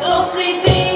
Doce e